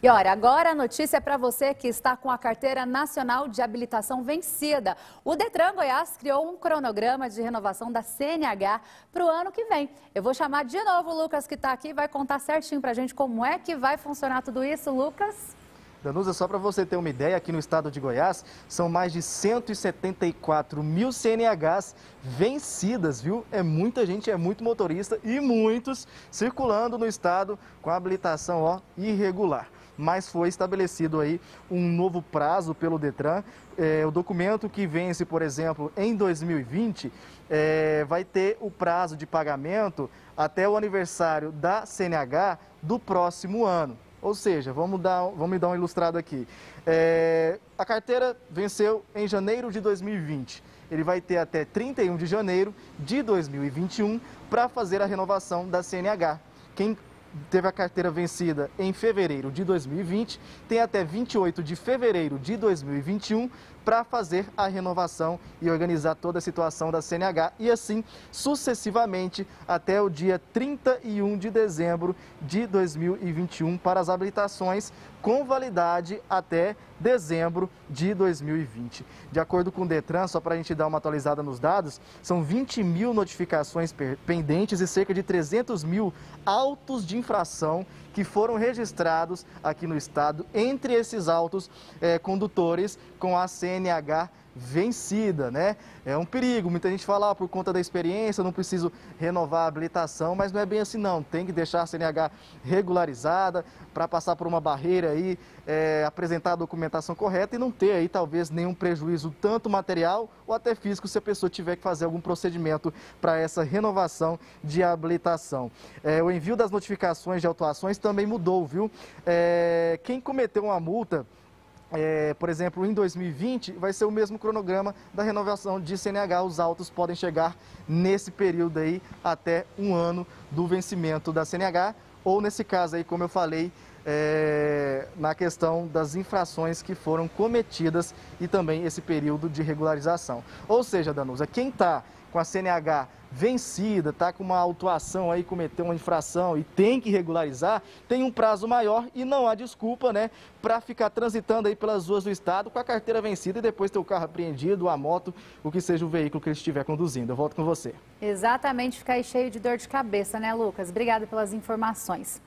E olha, agora a notícia é para você que está com a carteira nacional de habilitação vencida. O Detran Goiás criou um cronograma de renovação da CNH para o ano que vem. Eu vou chamar de novo o Lucas que está aqui e vai contar certinho para a gente como é que vai funcionar tudo isso, Lucas. Danusa, só para você ter uma ideia, aqui no estado de Goiás, são mais de 174 mil CNHs vencidas, viu? É muita gente, é muito motorista e muitos circulando no estado com habilitação ó, irregular mas foi estabelecido aí um novo prazo pelo Detran. É, o documento que vence, por exemplo, em 2020, é, vai ter o prazo de pagamento até o aniversário da CNH do próximo ano. Ou seja, vamos dar, vamos dar um ilustrado aqui. É, a carteira venceu em janeiro de 2020. Ele vai ter até 31 de janeiro de 2021 para fazer a renovação da CNH. Quem teve a carteira vencida em fevereiro de 2020, tem até 28 de fevereiro de 2021 para fazer a renovação e organizar toda a situação da CNH e assim sucessivamente até o dia 31 de dezembro de 2021 para as habilitações com validade até dezembro de 2020. De acordo com o Detran, só para a gente dar uma atualizada nos dados, são 20 mil notificações pendentes e cerca de 300 mil autos de infração que foram registrados aqui no estado. Entre esses autos, é, condutores com a CNH vencida, né? É um perigo. Muita gente fala, ah, por conta da experiência, não preciso renovar a habilitação, mas não é bem assim não. Tem que deixar a CNH regularizada para passar por uma barreira aí, é, apresentar a documentação correta e não ter aí talvez nenhum prejuízo tanto material ou até físico se a pessoa tiver que fazer algum procedimento para essa renovação de habilitação. É, o envio das notificações de autuações também mudou, viu? É, quem cometeu uma multa é, por exemplo, em 2020, vai ser o mesmo cronograma da renovação de CNH. Os autos podem chegar nesse período aí até um ano do vencimento da CNH, ou nesse caso aí, como eu falei, é, na questão das infrações que foram cometidas e também esse período de regularização. Ou seja, Danusa, quem está com a CNH vencida, está com uma autuação aí, cometeu uma infração e tem que regularizar, tem um prazo maior e não há desculpa, né, para ficar transitando aí pelas ruas do estado com a carteira vencida e depois ter o carro apreendido, a moto, o que seja o veículo que ele estiver conduzindo. Eu volto com você. Exatamente, ficar cheio de dor de cabeça, né, Lucas? Obrigada pelas informações.